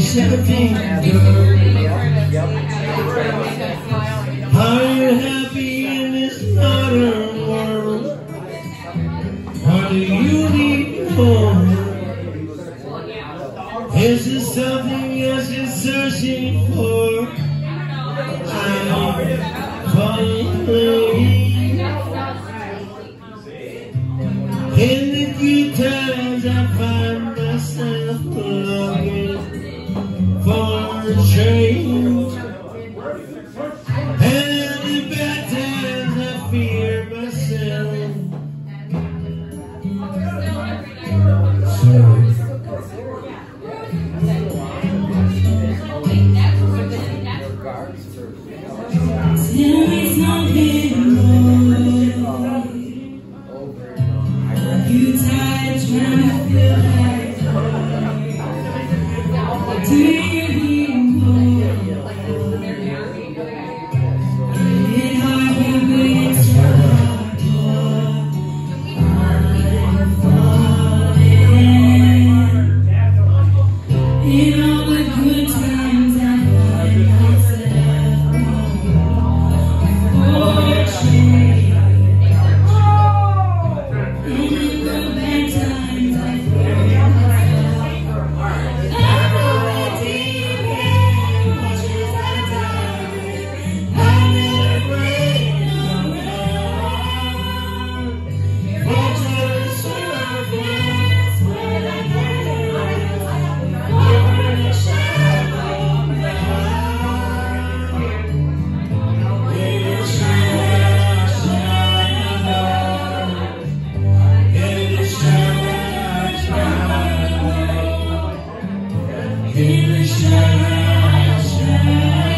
shouting, Are you happy in this modern world? Or do you need more? Is there something you're searching for? I'm falling. In the good times I find myself longing dear. Here is Sharon, share.